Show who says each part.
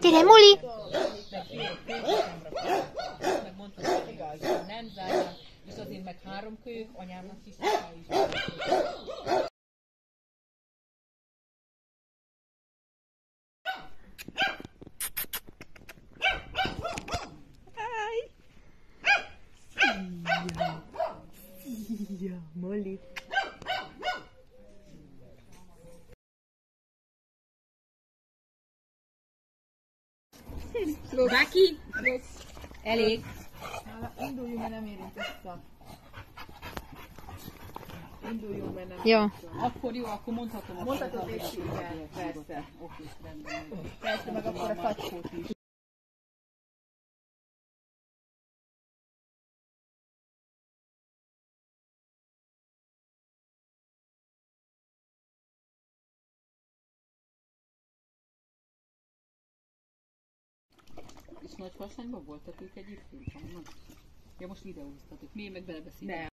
Speaker 1: Gyere,
Speaker 2: is is.
Speaker 1: Szia, Moli.
Speaker 3: Baki?
Speaker 2: Elég.
Speaker 4: Induljunk, mert nem érint össze. Induljunk, mert nem
Speaker 1: Jó.
Speaker 2: Akkor jó, akkor mondhatom a
Speaker 4: Mondhatod és igen, persze.
Speaker 2: Oké, rendben.
Speaker 4: Persze, meg akkor a facskót is.
Speaker 2: Nagy hasányban voltatok egyébként? Ja, most videóztatok. Mi meg belebeszélünk.